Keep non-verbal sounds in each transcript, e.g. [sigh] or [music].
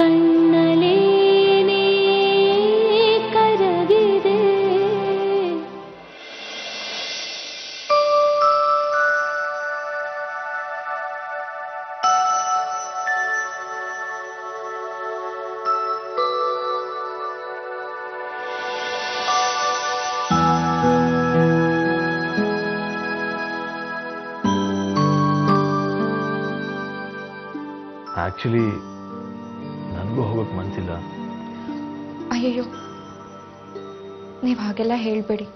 கண் ನನಗೂ ಮನ್ಸಿಲ್ಲ. ಮನಸ್ಸಿಲ್ಲ ಅಯ್ಯಯ್ಯೋ ನೀವು ಹಾಗೆಲ್ಲ ಹೇಳಬೇಡಿ.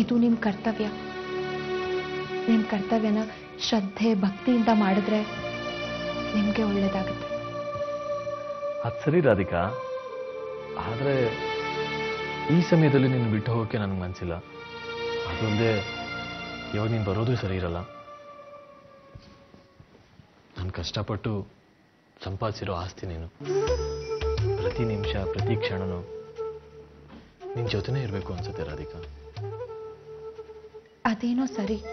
ಇದು ನಿಮ್ಮ ಕರ್ತವ್ಯ. ನಿಮ್ಮ ಕರ್ತವ್ಯನ ಶ್ರದ್ಧೆ ಭಕ್ತಿಯಿಂದ ಮಾಡಿದ್ರೆ ನಿಮಗೆ ಒಳ್ಳೇದಾಗುತ್ತೆ. ಅದು ಸರಿ ರಾಧಿಕಾ. ಆದ್ರೆ ಈ ಸಮಯದಲ್ಲಿ ನೀನು ಬಿಟ್ಟು ಹೋಗೋಕ್ಕೆ ನನ್ಗೆ ಮನಸ್ಸಿಲ್ಲ ಅದೊಂದೆ ಇವಾಗ ನೀನು ಬರೋದು ಸರಿ ಇರಲ್ಲ. ನಾನು ಕಷ್ಟಪಟ್ಟು ಸಂಪಾದಿಸಿರೋ ಆಸ್ತಿ ನೀನು. ಪ್ರತಿ ನಿಮಿಷ, ಪ್ರತಿ ಕ್ಷಣನೂ ನಿನ್ನ ಜೊತೆನೇ ಇರಬೇಕು ಅನ್ಸುತ್ತೆ ರಾಧಿಕಾ. ಅದೇನೋ ಸರಿ.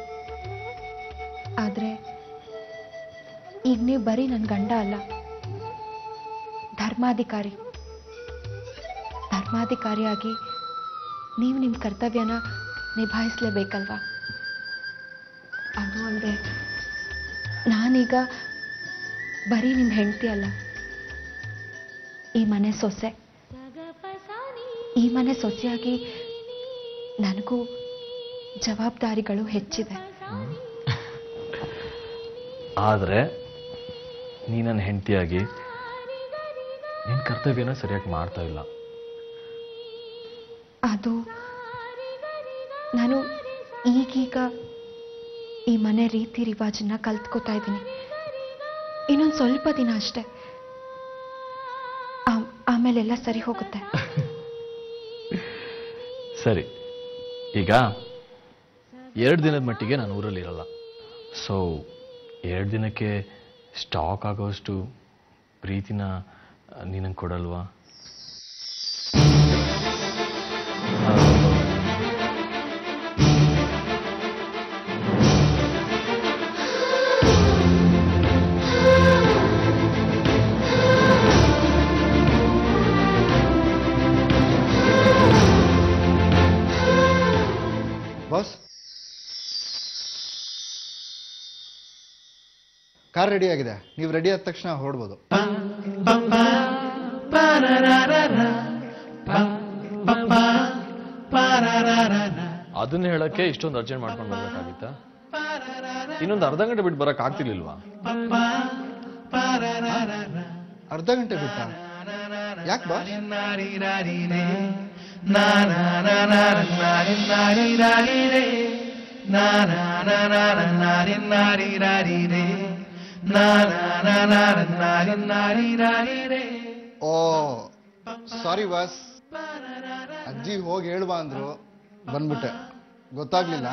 ಆದ್ರೆ ಈಗ ನೀವು ಬರೀ ನನ್ನ ಗಂಡ ಅಲ್ಲ. ಧರ್ಮಾಧಿಕಾರಿ. ಧರ್ಮಾಧಿಕಾರಿಯಾಗಿ ನೀವು ನಿಮ್ಮ ಕರ್ತವ್ಯನ ನಿಭಾಯಿಸಲೇಬೇಕಲ್ವಾ? ಅದು ಅಂದ್ರೆ ನಾನೀಗ ಬರೀ ನಿಮ್ಮ ಹೆಂಡತಿ ಅಲ್ಲ. ಈ ಮನೆ ಸೊಸೆ. ಈ ಮನೆ ಸೊಸೆಯಾಗಿ ನನಗೂ ಜವಾಬ್ದಾರಿಗಳು ಹೆಚ್ಚಿದೆ. ಆದ್ರೆ ನೀ ನನ್ನ ಹೆಂಡತಿಯಾಗಿ ನಿನ್ನ ಕರ್ತವ್ಯನ ಸರಿಯಾಗಿ ಮಾಡ್ತಾ ಇಲ್ಲ. ಅದು ನಾನು ಈಗೀಗ ಈ ಮನೆ ರೀತಿ ರಿವಾಜನ್ನ ಕಲ್ತ್ಕೋತಾ ಇದ್ದೀನಿ. ಇನ್ನೊಂದು ಸ್ವಲ್ಪ ದಿನ ಅಷ್ಟೆ. ಆಮ್- ಆಮೇಲೆಲ್ಲ ಸರಿ ಹೋಗುತ್ತೆ. [laughs] ಸರಿ. ಈಗ ಎರಡು ದಿನದ ಮಟ್ಟಿಗೆ ನಾನು ಊರಲ್ಲಿರಲ್ಲ ಸೊ ಎರಡು ದಿನಕ್ಕೆ ಸ್ಟಾಕ್ ಆಗೋಷ್ಟು ಪ್ರೀತಿನ ನೀನಂಗೆ ಕೊಡಲ್ವಾ? ಕಾರ್ ರೆಡಿ ಆಗಿದೆ ನೀವು ರೆಡಿ ಆದ ತಕ್ಷಣ ಹೊರಡ್ಬೋದು ಅದನ್ನ ಹೇಳಕ್ಕೆ ಇಷ್ಟೊಂದು ಅರ್ಜೆಂಟ್ ಮಾಡ್ಕೊಂಡು ಬರ್ಬೇಕಾಗಿತ್ತ ಇನ್ನೊಂದು ಅರ್ಧ ಗಂಟೆ ಬಿಟ್ಟು ಬರಕ್ ಆಗ್ತಿರ್ಲಿಲ್ವಾ ಅರ್ಧ ಗಂಟೆ ಬಿಟ್ಟ ಯಾಕೆ ಬಾಸ್ ಓ ಸಾರಿ ಬಾಸ್ ಅಜ್ಜಿ ಹೋಗಿ ಹೇಳುವ ಅಂದ್ರು ಬಂದ್ಬಿಟ್ಟೆ ಗೊತ್ತಾಗ್ಲಿಲ್ಲ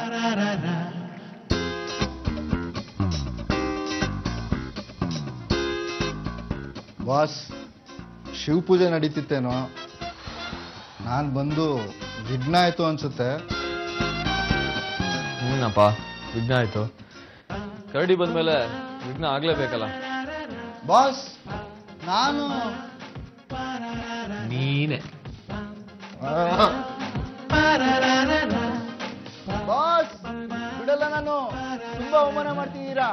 ಬಾಸ್ ಶಿವ ಪೂಜೆ ನಡೀತಿತ್ತೇನೋ ನಾನು ಬಂದು ವಿಘ್ನ ಆಯ್ತು ಅನ್ಸುತ್ತೆ ಹ್ಞೂನಪ್ಪ ವಿಘ್ನ ಆಯ್ತು ಕರಡಿ ಬಂದ್ಮೇಲೆ ವಿಘ್ನ ಆಗ್ಲೇಬೇಕಲ್ಲ? ಬಾಸ್ ನಾನು ನೀನೆ. ಬಾಸ್ ಬಿಡಲ್ಲ ನಾನು. ತುಂಬಾ ಅವಮಾನ ಮಾಡ್ತಿದ್ದೀರಾ?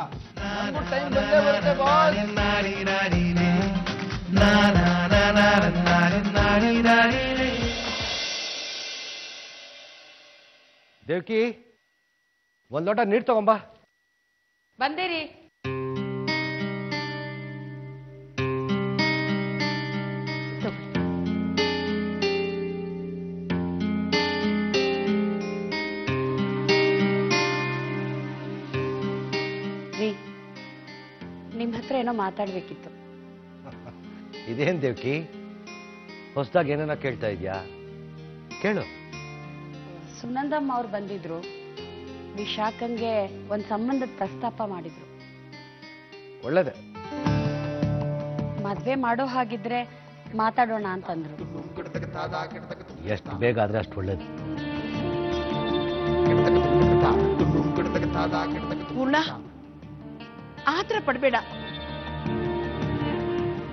ಟೈಮ್ ಬಂದೇ ಬರುತ್ತೆ ಬಾಸ್. ದೇವ್ಕಿ ಒಂದ್ ಲೋಟ ನೀರ್ ತಗೊಂಬಾ. ಬಂದೇರಿ. ನಿಮ್ ನಿಮ್ಮ ಹತ್ರ ಏನೋ ಮಾತಾಡ್ಬೇಕಿತ್ತು. [laughs] ಇದೇನ್ ದೇವ್ಕಿ? ಹೊಸದಾಗಿ ಏನೇನೋ ಕೇಳ್ತಾ ಇದ್ಯಾ? ಕೇಳು. ಸುನಂದಮ್ಮ ಅವ್ರು ಬಂದಿದ್ರು. ವಿಶಾಖಂಗೆ ಒಂದ್ ಸಂಬಂಧದ ಪ್ರಸ್ತಾಪ ಮಾಡಿದ್ರು. ಒಳ್ಳೇದೆ. ಮದ್ವೆ ಮಾಡೋ ಹಾಗಿದ್ರೆ ಮಾತಾಡೋಣ ಅಂತಂದ್ರು. ಎಷ್ಟು ಬೇಗ ಆದ್ರೆ ಅಷ್ಟು ಒಳ್ಳೇದು. ಪೂರ್ಣ. ಆತರ ಪಡ್ಬೇಡ.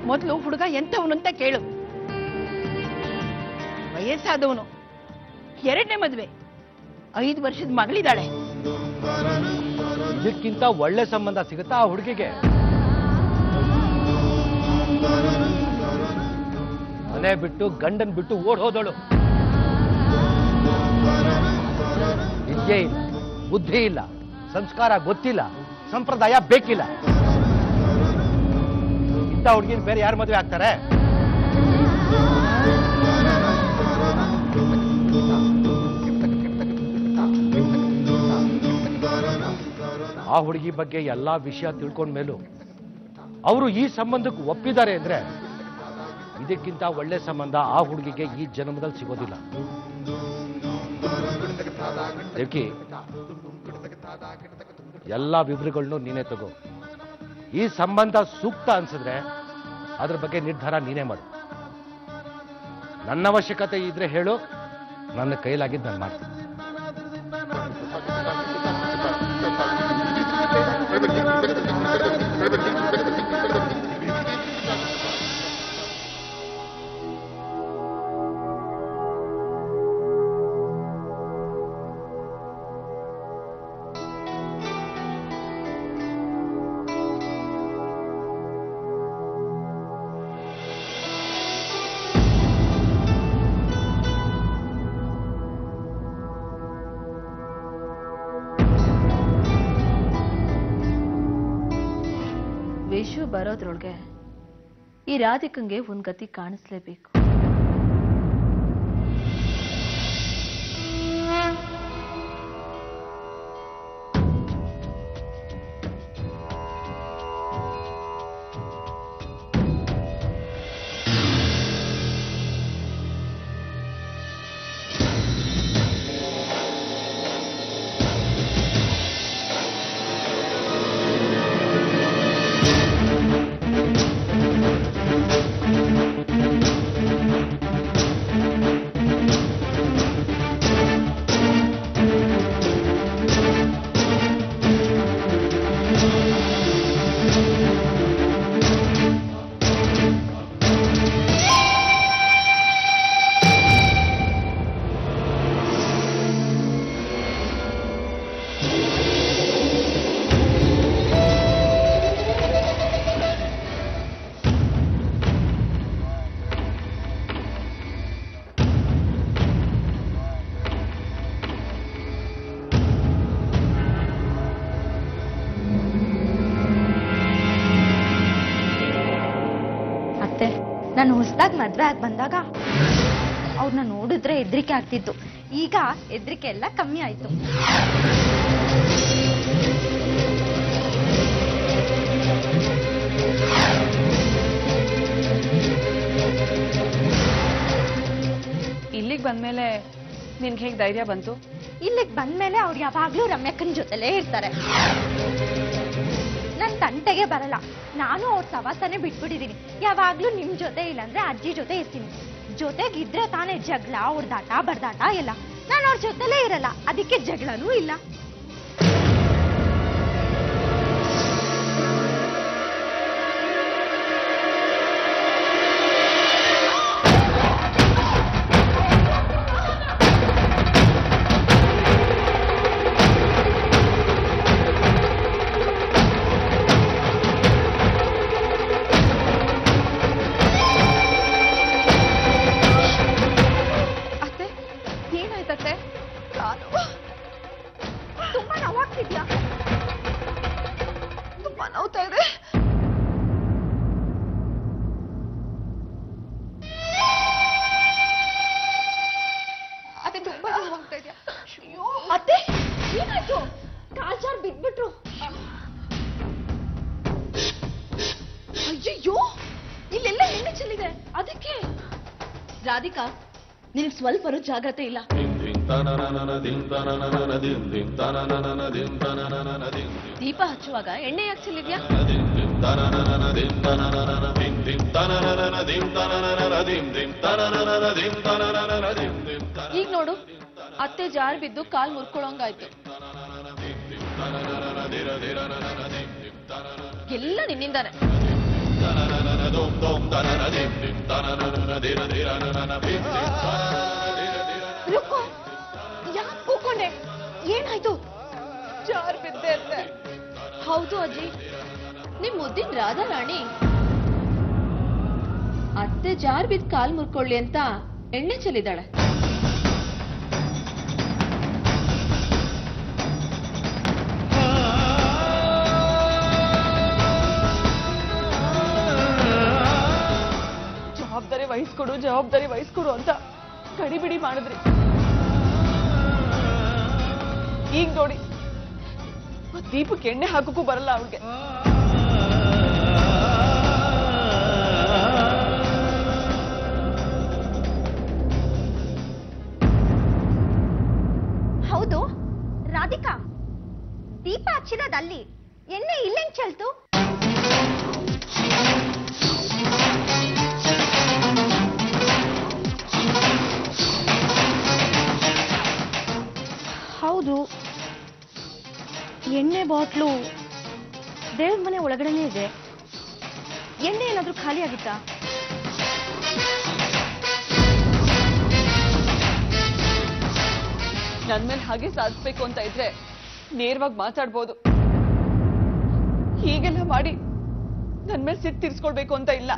ಮೊದಲು ಹುಡುಗ ಎಂಥವನು ಅಂತ ಕೇಳು. ವಯಸ್ಸಾದವನು. ಎರಡನೇ ಮದುವೆ. ಐದು ವರ್ಷದ ಮಗಳಿದ್ದಾಳೆ ಇದಕ್ಕಿಂತ ಒಳ್ಳೆ ಸಂಬಂಧ ಸಿಗುತ್ತಾ ಆ ಹುಡುಗಿಗೆ? ಮನೆ ಬಿಟ್ಟು ಗಂಡನ್ ಬಿಟ್ಟು ಓಡ್ ಹೋದಳು. ವಿದ್ಯೆ ಇಲ್ಲ, ಬುದ್ಧಿ ಇಲ್ಲ, ಸಂಸ್ಕಾರ ಗೊತ್ತಿಲ್ಲ, ಸಂಪ್ರದಾಯ ಬೇಕಿಲ್ಲ. ಇಂಥ ಹುಡುಗಿನ ಬೇರೆ ಯಾರು ಮದುವೆ ಆಗ್ತಾರೆ? ಆ ಹುಡುಗಿ ಬಗ್ಗೆ ಎಲ್ಲಾ ವಿಷಯ ತಿಳ್ಕೊಂಡ ಮೇಲೂ ಅವರು ಈ ಸಂಬಂಧಕ್ಕೆ ಒಪ್ಪಿದ್ದಾರೆ ಅಂದ್ರೆ ಇದಕ್ಕಿಂತ ಒಳ್ಳೆ ಸಂಬಂಧ ಆ ಹುಡುಗಿಗೆ ಈ ಜನ್ಮದಲ್ಲಿ ಸಿಗೋದಿಲ್ಲ. ದೇವ್ಕಿ ಎಲ್ಲ ವಿವರಗಳನ್ನು ನೀನೇ ತಗೋ. ಈ ಸಂಬಂಧ ಸೂಕ್ತ ಅನ್ಸಿದ್ರೆ ಅದ್ರ ಬಗ್ಗೆ ನಿರ್ಧಾರ ನೀನೇ ಮಾಡು. ನನ್ನ ಅವಶ್ಯಕತೆ ಇದ್ರೆ ಹೇಳು, ನನ್ನ ಕೈಲಾಗಿದ್ದು ನಾನು ಮಾಡ್ತೀನಿ. ಬರೋದ್ರೊಳಗೆ ಈ ರಾಧಿಕಂಗೆ ಒಂದ್ ಗತಿ ಕಾಣಿಸ್ಲೇಬೇಕು. ನಾನು ಹೊಸದಾಗಿ ಮದ್ವೆ ಆಗಿ ಬಂದಾಗ ಅವ್ರನ್ನ ನೋಡಿದ್ರೆ ಹೆದರಿಕೆ ಆಗ್ತಿತ್ತು. ಈಗ ಹೆದರಿಕೆ ಎಲ್ಲ ಕಮ್ಮಿ ಆಯ್ತು. ಇಲ್ಲಿಗೆ ಬಂದ್ಮೇಲೆ ನಿನ್ಗೆ ಹೇಗೆ ಧೈರ್ಯ ಬಂತು? ಇಲ್ಲಿಗೆ ಬಂದ್ಮೇಲೆ ಅವ್ರು ಯಾವಾಗ್ಲೂ ರಮ್ಯಕ್ಕನ ಜೊತೆಲೇ ಇರ್ತಾರೆ. ತಂಟೆಗೆ ಬರಲ್ಲ. ನಾನು ಅವ್ರ ಸವಾಸನೆ ಬಿಟ್ಬಿಟ್ಟಿದ್ದೀನಿ ಯಾವಾಗ್ಲೂ ನಿಮ್ ಜೊತೆ ಇಲ್ಲಾಂದ್ರೆ ಅಜ್ಜಿ ಜೊತೆ ಇರ್ತೀನಿ. ಜೊತೆಗಿದ್ರೆ ತಾನೇ ಜಗಳ ಹೊಡ್ದಾಟ ಬರ್ದಾಟ ಎಲ್ಲ. ನಾನು ಅವ್ರ ಜೊತೆಲೇ ಇರಲ್ಲ. ಅದಕ್ಕೆ ಜಗಳನೂ ಇಲ್ಲ. ರಾಧಿಕಾ ನಿನಗೆ ಸ್ವಲ್ಪರೂ ಜಾಗ್ರತೆ ಇಲ್ಲ. ದೀಪ ಹಚ್ಚುವಾಗ ಎಣ್ಣೆ ಈಗ ನೋಡು, ಅತ್ತೆ ಜಾರ್ ಬಿದ್ದು ಕಾಲ್ ಮುರ್ಕೊಳ್ಳೋಂಗಾಯ್ತು ಎಲ್ಲ ನಿನ್ನಿಂದಾನೆ. ರುಕ್ಕು ಯಾಕೆ ಕೂಕೊಂಡೆ ಏನಾಯ್ತು? ಜಾರ್ ಬಿದ್ದೆ ಅಂತೆ ಹೌದು ಅಜ್ಜಿ. ನಿಮ್ ಮುದ್ದಿನ ರಾಧಾ ರಾಣಿ ಅತ್ತೆ ಜಾರ್ ಬಿದ್ದ ಕಾಲ್ ಮುರ್ಕೊಳ್ಳಿ ಅಂತ ಎಣ್ಣೆ ಚೆಲ್ಲಿದಾಳೆ ವಹಿಸ್ಕೊಡು, ಜವಾಬ್ದಾರಿ ವಹಿಸ್ಕೊಡು ಅಂತ ಗಡಿಬಿಡಿ ಮಾಡಿದ್ರಿ. ಈಗ ನೋಡಿ ದೀಪಕ್ಕೆ ಎಣ್ಣೆ ಹಾಕೋಕ್ಕೂ ಬರಲ್ಲ ಅವ್ರಿಗೆ ಹೌದು, ರಾಧಿಕಾ, ದೀಪ ಹಚ್ಚಿರೋದಲ್ಲಿ ಎಣ್ಣೆ ಇಲ್ಲೆಂಗ್ ಚೆಲ್ತು? ಹೌದು. ಎಣ್ಣೆ ಬಾಟ್ಲು ದೇವ್ರ ಮನೆ ಒಳಗಡೆನೇ ಇದೆ. ಎಣ್ಣೆ ಏನಾದ್ರೂ ಖಾಲಿ ಆಗಿತ್ತಾ? ನನ್ ಮೇಲೆ ಹಾಗೆ ಸಾಧಿಸ್ಬೇಕು ಅಂತ ಇದ್ರೆ ನೇರವಾಗಿ ಮಾತಾಡ್ಬೋದು. ಹೀಗೆಲ್ಲ ಮಾಡಿ ನನ್ ಮೇಲೆ ಸಿಟ್ಟು ತೀರಿಸ್ಕೊಳ್ಬೇಕು ಅಂತ ಇಲ್ಲ.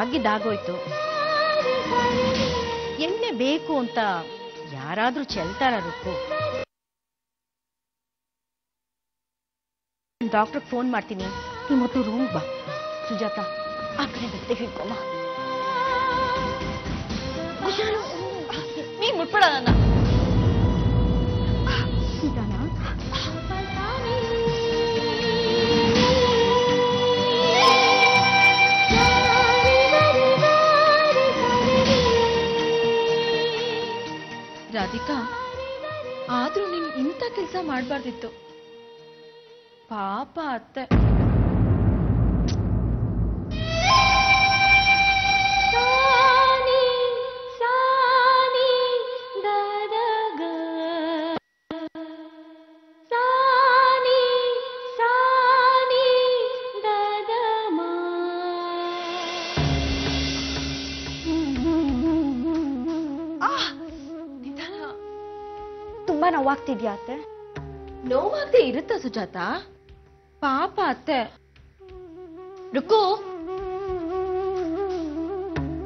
ಆಗಿದ್ದಾಗೋಯ್ತು ಎಣ್ಣೆ ಬೇಕು ಅಂತ ಯಾರಾದ್ರೂ ಚೆಲ್ತಾರ ರುಕ್ಕು? ಡಾಕ್ಟರ್ ಫೋನ್ ಮಾಡ್ತೀನಿ. ನೀ ಮತ್ತು ರೂಮ್ ಬಾ. ಸುಜಾತ, ಆ ಕಡೆ ಗತ್ತೆ ಹಿಡ್ಕೊಮ್ಮ. ನೀನ್ ಮುಟ್ಬೇಡ ನನ್ನ. ರಾಧಿಕಾ ಆದ್ರೂ ನೀನ್ ಇಂಥ ಕೆಲಸ ಮಾಡ್ಬಾರ್ದಿತ್ತು. ಪಾಪ ಅತ್ತೆ. ನೋವಾಗ್ತಿದ್ಯಾ ಅತ್ತೆ? ನೋವಾಗ್ದೆ ಇರುತ್ತ ಸುಜಾತ? ಪಾಪ ಅತ್ತೆ. ರುಕು.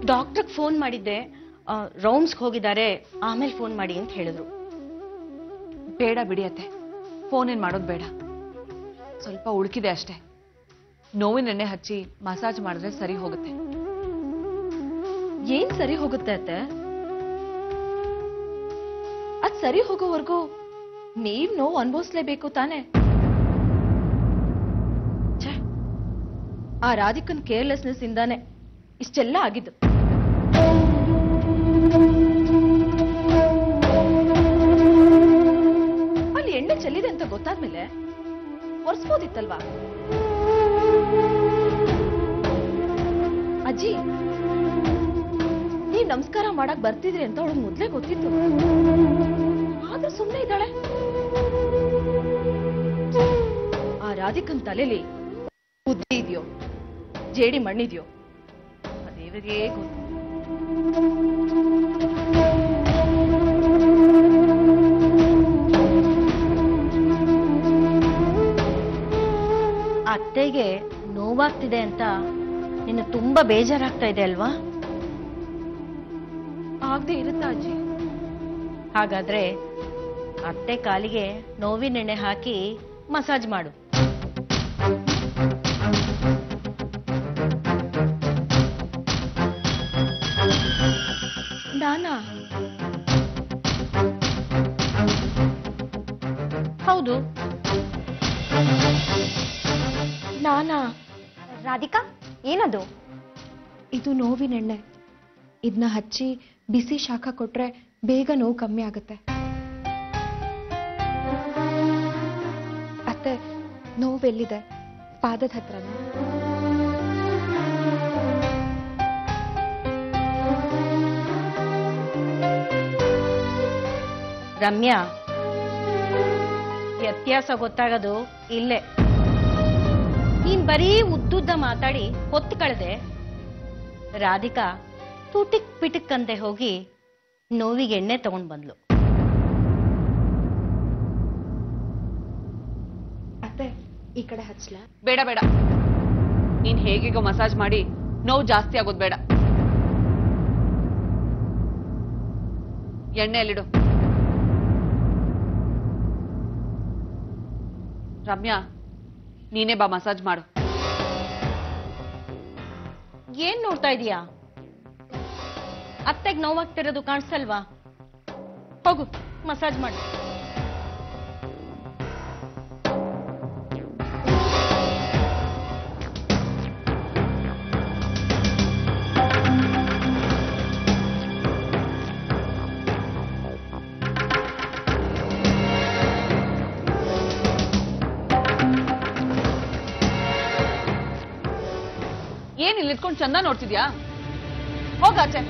ಡಾಕ್ಟರ್ಗೆ ಫೋನ್ ಮಾಡಿದ್ದೆ. ರೌಂಡ್ಸ್ಗೆ ಹೋಗಿದ್ದಾರೆ. ಆಮೇಲೆ ಫೋನ್ ಮಾಡಿ ಅಂತ ಹೇಳಿದ್ರು. ಬೇಡ ಬಿಡಿಯತ್ತೆ ಫೋನ್ ಏನ್ ಮಾಡೋದು ಬೇಡ. ಸ್ವಲ್ಪ ಉಳುಕಿದೆ ಅಷ್ಟೇ. ನೋವಿನ ಎಣ್ಣೆ ಹಚ್ಚಿ ಮಸಾಜ್ ಮಾಡಿದ್ರೆ ಸರಿ ಹೋಗುತ್ತೆ. ಏನ್ ಸರಿ ಹೋಗುತ್ತೆ ಅತ್ತೆ? ಅದ್ ಸರಿ ಹೋಗೋವರೆಗೂ ನೀವ್ ನೋವು ಅನ್ಭವಿಸ್ಲೇಬೇಕು ತಾನೆ. ಆ ರಾಧಿಕನ್ ಕೇರ್ಲೆಸ್ನೆಸ್ ಇಂದಾನೆ ಇಷ್ಟೆಲ್ಲ ಆಗಿದ್ದು. ಅಲ್ಲಿ ಎಣ್ಣೆ ಚೆಲ್ಲಿದೆ ಅಂತ ಗೊತ್ತಾದ್ಮೇಲೆ ಒರೆಸ್ಬೋದಿತ್ತಲ್ವಾ? ಅಜ್ಜಿ, ನೀವ್ ನಮಸ್ಕಾರ ಮಾಡಕ್ ಬರ್ತಿದ್ರಿ ಅಂತ ಅವಳು ಮೊದ್ಲೇ ಗೊತ್ತಿತ್ತು. ಆದ್ರೂ ಸುಮ್ಮನೆ ಇದ್ದಾಳೆ? ರಾಧಿಕನ್ ತಲೆಲಿ ಬುದ್ಧಿ ಇದೆಯೋ? ಜೇಡಿ ಮಣ್ಣಿದ್ಯೋ? ಆ ದೇವರಿಗೆ ಗೊತ್ತು ಅತ್ತೆಗೆ ನೋವಾಗ್ತಿದೆ ಅಂತ ನಿನ್ನ ತುಂಬಾ ಬೇಜಾರಾಗ್ತಾ ಇದೆ ಅಲ್ವಾ? ಆಗದೆ ಇರುತ್ತಾ ಅಜ್ಜಿ? ಹಾಗಾದ್ರೆ ಅತ್ತೆ ಕಾಲಿಗೆ ನೋವಿನೆಣ್ಣೆ ಹಾಕಿ ಮಸಾಜ್ ಮಾಡು. ಹೌದು. ನಾನಾ? ರಾಧಿಕಾ, ಏನದು? ಇದು ನೋವಿನೆಣ್ಣೆ. ಇದನ್ನ ಹಚ್ಚಿ ಬಿಸಿ ಶಾಖ ಕೊಟ್ರೆ ಬೇಗ ನೋವು ಕಮ್ಮಿ ಆಗುತ್ತೆ. ನೋವೆಲ್ಲಿದೆ? ಪಾದದ ಹತ್ರ ರಮ್ಯಾ ವ್ಯತ್ಯಾಸ ಗೊತ್ತಾಗೋದು ಇಲ್ಲೇ. ನೀನ್ ಬರೀ ಉದ್ದುದ್ದ ಮಾತಾಡಿ ಹೊತ್ತು ಕಳೆದೆ. ರಾಧಿಕಾ ತುಟಿಕ್ ಪಿಟಿಕ್ ಅಂದೆ ಹೋಗಿ ನೋವಿಗೆ ಎಣ್ಣೆ ತಗೊಂಡ್ ಬಂದ್ಲು. ಈ ಕಡೆ ಹಚ್ಲಾ. ಬೇಡ ಬೇಡ. ನೀನ್ ಹೇಗೆಗೋ ಮಸಾಜ್ ಮಾಡಿ ನೋವು ಜಾಸ್ತಿ ಆಗೋದು ಬೇಡ. ಎಣ್ಣೆ ಅಲ್ಲಿಡು ರಮ್ಯಾ ನೀನೇ ಬಾ ಮಸಾಜ್ ಮಾಡು. ಏನ್ ನೋಡ್ತಾ ಇದೀಯಾ? ಅತ್ತೆಗ್ ನೋವಾಗ್ತಿರೋದು ಕಾಣಿಸಲ್ವಾ? ಹೋಗು ಮಸಾಜ್ ಮಾಡು. ಏನ್ ಇಲ್ಲಿ ಇಟ್ಕೊಂಡು ಚಂದ ನೋಡ್ತಿದ್ಯಾ? ಹೋಗಾಚೆ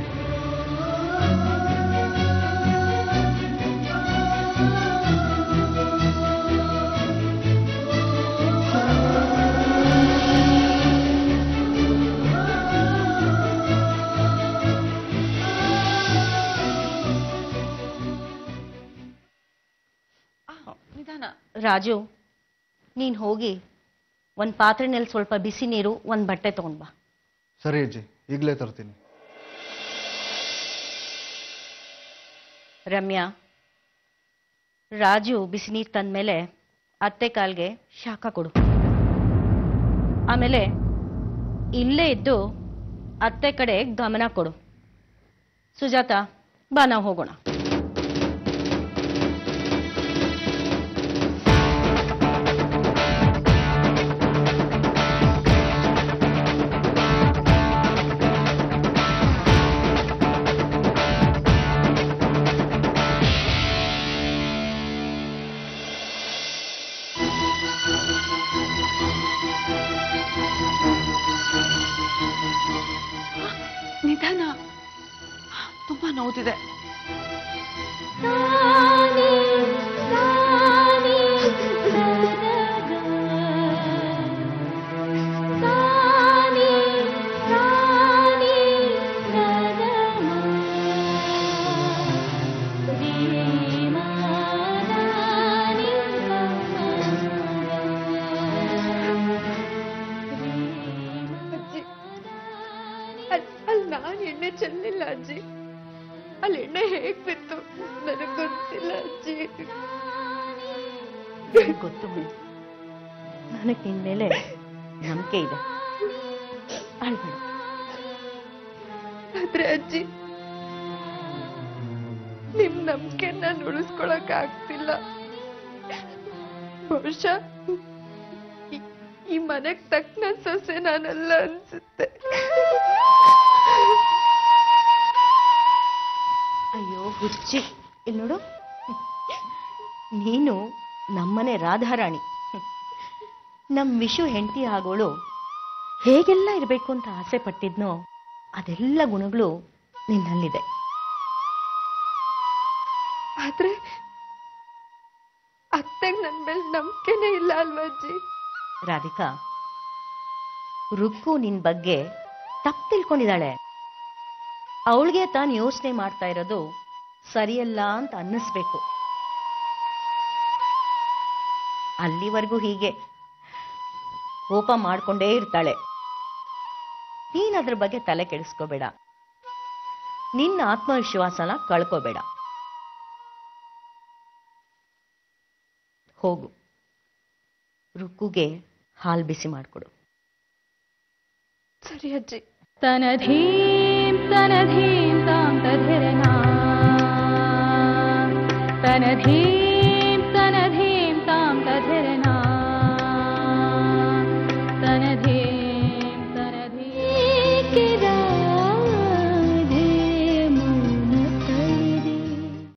ರಾಜು, ನೀನ್ ಹೋಗಿ ಒಂದ್ ಪಾತ್ರೆನಲ್ಲಿ ಸ್ವಲ್ಪ ಬಿಸಿ ನೀರು, ಒಂದ್ ಬಟ್ಟೆ ತಗೊಂಡ್ ಬಾ. ಸರಿ ಅಜ್ಜಿ, ಈಗಲೇ ತರ್ತೀನಿ. ರಮ್ಯಾ, ರಾಜು ಬಿಸಿ ನೀರು ತಂದ್ಮೇಲೆ ಅತ್ತೆ ಕಾಲ್ಗೆ ಶಾಖ ಕೊಡು. ಆಮೇಲೆ ಇಲ್ಲೇ ಇದ್ದು ಅತ್ತೆ ಕಡೆ ಗಮನ ಕೊಡು. ಸುಜಾತ, ಬಾ, ನಾವು ಹೋಗೋಣ. ನೋವುತ್ತಿದೆ ಅಜ್ಜಿ ಅಲ್- ಅಲ್ಲಿ ನಾನು ಎಣ್ಣೆ ಚೆಲ್ಲಿಲ್ಲ ಅಜ್ಜಿ. ಅಲ್ಲಿ ಎಣ್ಣೆ ಹೇಗ್ ಬಿತ್ತು? ನನಗ್ ಗೊತ್ತಿಲ್ಲ ಅಜ್ಜಿ. ಗೊತ್ತು ನನಗೆ ನಿನ್ ಮೇಲೆ ನಂಬಿಕೆ ಇದೆ. ಅಳ್ಬೇಡ ಆದ್ರೆ ಅಜ್ಜಿ ನಿಮ್ ನಂಬಿಕೆ ನಾನು ಉಳಿಸ್ಕೊಳಕ್ ಆಗ್ತಿಲ್ಲ. ಬಹುಶಃ ಈ- ಮನೆಗ್ ತಕ್ಕ ಸೊಸೆ ನಾನಲ್ಲ ಅನ್ಸುತ್ತೆ. ಹುಚ್ಚಿ. ಇಲ್ಲಿ ನೋಡು. ನೀನು ನಮ್ಮನೆ ರಾಧಾರಾಣಿ. ನಮ್ ವಿಶು ಹೆಂಡತಿ ಆಗೋಳು ಹೇಗೆಲ್ಲ ಇರಬೇಕು ಅಂತ ಆಸೆ ಪಟ್ಟಿದ್ನೋ ಅದೆಲ್ಲ ಗುಣಗಳು ನಿನ್ನಲ್ಲಿದೆ. ಆದ್ರೆ ಅತ್ತೆ ನನ್ನ ಮೇಲೆ ನಂಬಿಕೆನೇ ಇಲ್ಲ ಅಲ್ವಾ ಅಜ್ಜಿ? ರಾಧಿಕಾ ರುಕ್ಕು ನಿನ್ ಬಗ್ಗೆ ತಪ್ಪು ತಿಳ್ಕೊಂಡಿದ್ದಾಳೆ. ಅವಳಿಗೆ ತಾನು ಯೋಚನೆ ಮಾಡ್ತಾ ಇರೋದು ಸರಿಯಲ್ಲ ಅಂತ ಅನ್ನಿಸ್ಬೇಕು. ಅಲ್ಲಿವರೆಗೂ ಹೀಗೆ. ಕೋಪ ಮಾಡ್ಕೊಂಡೇ ಇರ್ತಾಳೆ. ನೀನ್ ಅದ್ರ ಬಗ್ಗೆ ತಲೆ ಕೆಡಿಸ್ಕೋಬೇಡ. ನಿನ್ನ ಆತ್ಮವಿಶ್ವಾಸನ ಕಳ್ಕೋಬೇಡ. ಹೋಗು. ರುಕ್ಕುಗೆ ಹಾಲು ಬಿಸಿ ಮಾಡಿಕೊಡು. ಸರಿ ಅಜ್ಜಿ. ತನಧೀಂ ತನಧೀಂ ತಾಂ ತನಧೀಂ